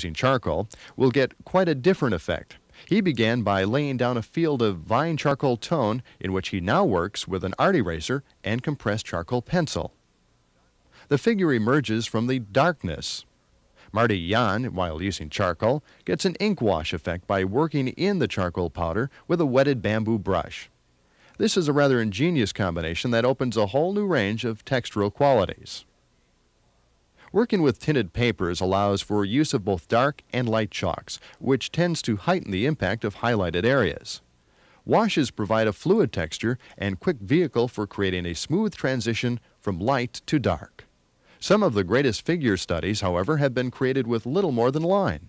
using charcoal will get quite a different effect. He began by laying down a field of vine charcoal tone in which he now works with an art eraser and compressed charcoal pencil. The figure emerges from the darkness. Marty Jan, while using charcoal, gets an ink wash effect by working in the charcoal powder with a wetted bamboo brush. This is a rather ingenious combination that opens a whole new range of textural qualities. Working with tinted papers allows for use of both dark and light chalks, which tends to heighten the impact of highlighted areas. Washes provide a fluid texture and quick vehicle for creating a smooth transition from light to dark. Some of the greatest figure studies, however, have been created with little more than line.